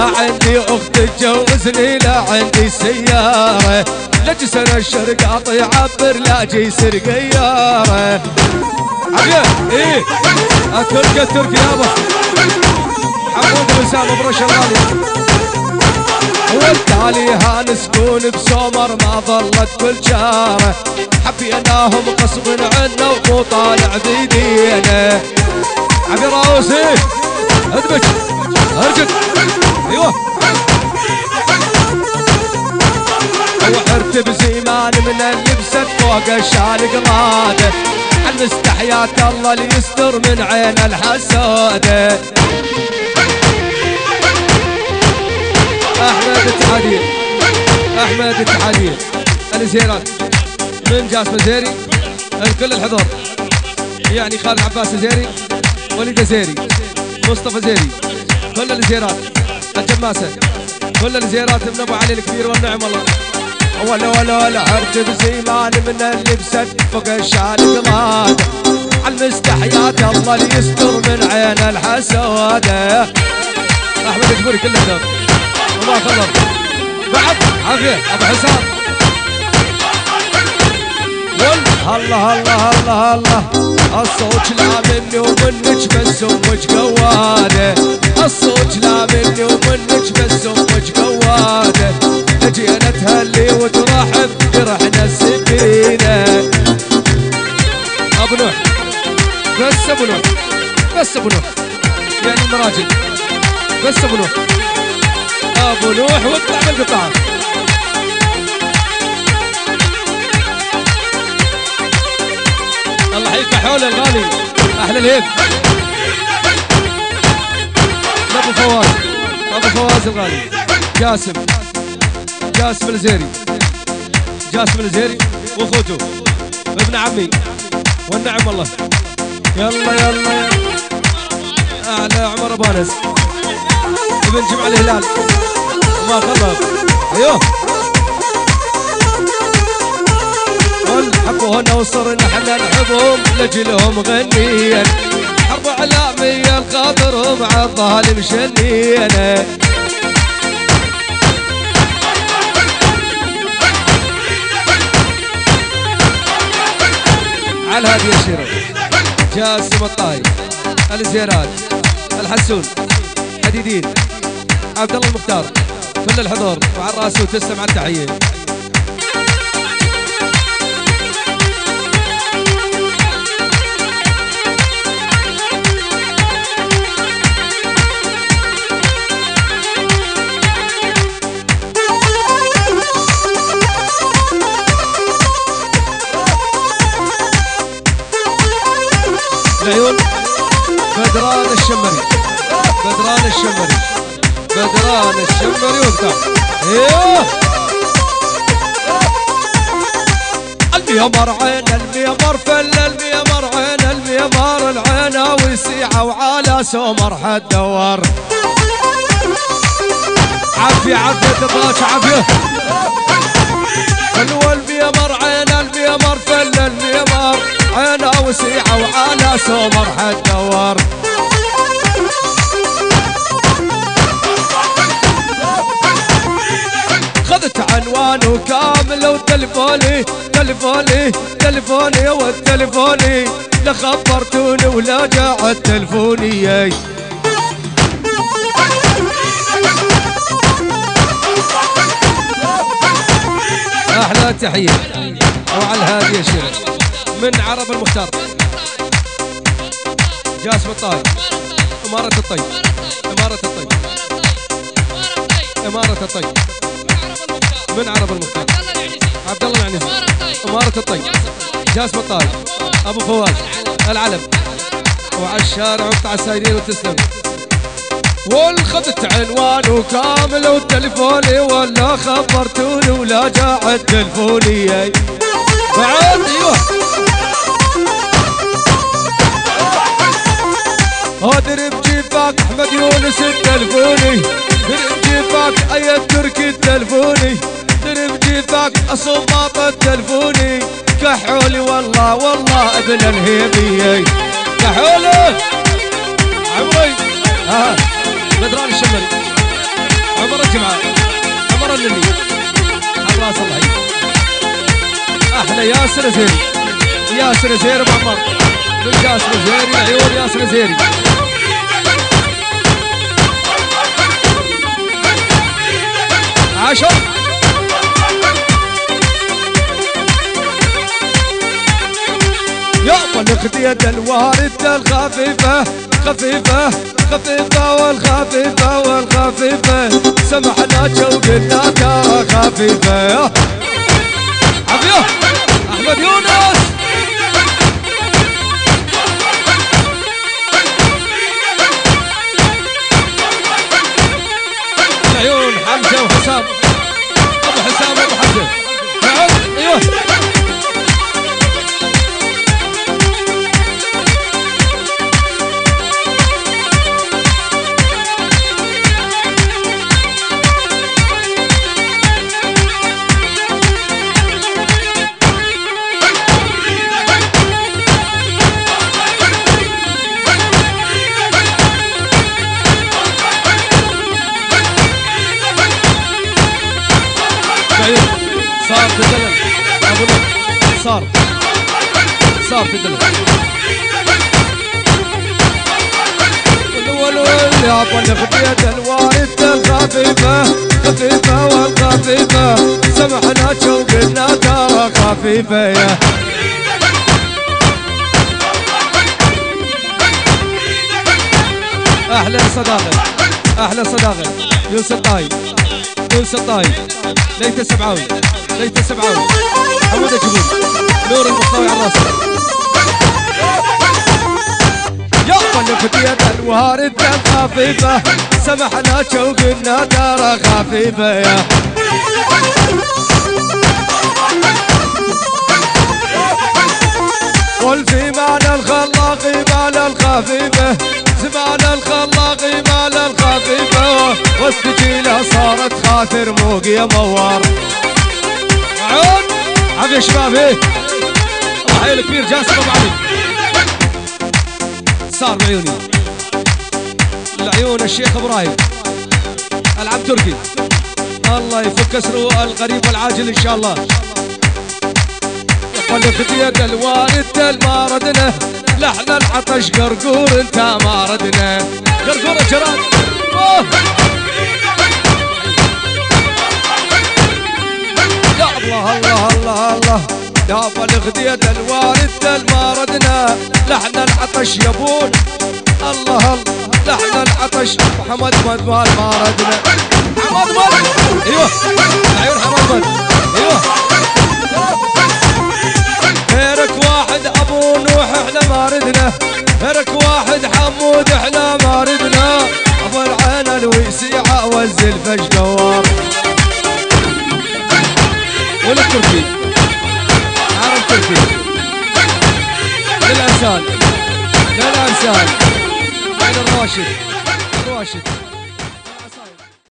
لا عندي أخت تجوزني لا عندي سيارة. لجسن الشرق يعبر لا جيسر قيارة عبيه إيه. التركي التركي يابا حمود وسام برش الغالي والتالي هانسكون بسومر ما ظلت كل شارة. حبيناهم غصب عنا ومو طالع بيدينا عبي راوسي ادمج ارجد أيوه. وحرت بزيمان من اللبسة فوق الشال قلاده المستحيات الله اللي يستر من عين الحسادة. أحمد التحادير أحمد التحادير الزيرات من جاسم الزيري الكل الحضور. يعني خالد عباس الزيري وليد الزيري مصطفى زيري كل الزيرات الجماسه كل الزيارات من أبو علي الكبير والنعم الله. ولا ولا ولا عرت بزيمان من اللبسة فوق الشال قماد المستحيات الله اللي يستر من عين الحسودة أحمد الجبري كله دم. وما خلص بعد عافية أبو حسام. الله الله الله الله. الصوت لا مني ومنك بس أمك قوادة. الصوت لا مني ومنك بس أمك قوادة. جينا تهلي وترحب جرحنا السكينه أبو نوح بس أبو نوح بس أبو نوح. يعني المراجل بس أبو نوح. أبو نوح واطلع بالقطاع حول الغالي. أحلى الهيب أبو فواز. أبو فواز الغالي. جاسم. جاسم الزيري جاسم الزيري واخوته ابن عمي. والنعم الله يلا يلا. يلا أعلى عمر أبو ابن جمع الهلال. وما خلص أيوه. حبونا وصرنا إحنا نحبهم لجلهم غنيا. حرب اعلامية الخاطر مع الظالم شنينا على هذه الشيرة جاسم الطاي الزيرات الحسون حديدين عبد الله المختار كل الحضور وعلى راسه وتسلم على التحية. بدران الشمري. بدران الشمري. بدران الشمري وبتاع أيوه الميمر عين الميمر فل الميمر عين الميمر العين وسيعة وعلى سمر حدور. عافية عافية تبغاك عافية. حلوة الميمر عين الميمر فل الميمر عينه وسيعة وعلى سمر حدور خذت عنوانه كامل وتلفوني تلفوني تلفوني والتلفوني. لا خبرتوني ولا جاء التلفوني أحلى تحية. وعلى هذه يا من عرب المختار. جاسم الطاي إمارة الطي إمارة الطي إمارة الطي من عرب المختار. عبد الله العنزي. إمارة الطي جاسم الطاي أبو فواز. العلم. وعلى الشارع وقطع السايرين وتسلم. والخذت عنوان كامل وتلفوني ولا خبرتوني ولا جاء التلفوني بعد أيوه هادر بجيفاك احمد يونس التلفوني در بجيفاك اي التركي التلفوني در بجيفاك اصماط التلفوني كحولي والله والله أبن الهيبي كحولي عمري ها بدران الشمري. عمر الجمعة. عمر اللي الله أحلى ياسر زيري. ياسر زيري ابو عمر من ياسر زيري عيون ياسر زيري. عشر. يا طلقت يد الوارد الخفيفة خفيفة خفيفة والخفيفة والخفيفة. سمحنا وقلنا ترى خفيفة. صار في الدلل والول يا طلق بيد الوارث الخفيفة خفيفة والخفيفة سمحنا شوقنا ترى خفيفة يا. أحلى صداقة أحلى صداقة. يوسف طايب يوسف طايب ليت سبعاوي ليت سبعاوي حمود الجبول نور المصطوي على راسه. طلق بيد الوارد الخفيفة سمحنا شوقنا ترى خفيفة يا. قل في معنى الخلاق مال الخفيفة زمان الخلاق مال الخفيفة والسجيلة صارت خاثر موق يا موار. عود عافية شباب إيه الله الكبير جاسم أبو علي. صار بعيوني العيون الشيخ إبراهيم العب تركي. الله يفك أسره القريب والعاجل إن شاء الله. طلقت يد الوالد ما ردنا لحن العطش قرقور انت ما ردنا قرقور الجراد. يا الله الله الله الله. يا بلغ يد الوالد ردنا لحن العطش يبون الله الله لحن العطش. محمد مدبال ما ردنا حمد مد أيوه. عيون حمد مد أيوه. غيرك واحد أبو نوح إحنا ما ردنا. غيرك واحد حمود إحنا ما ردنا. أبو العين الويسيعة والزلفش دوار. وللتركي عرب تركي. للأنسان للأنسان راشد راشد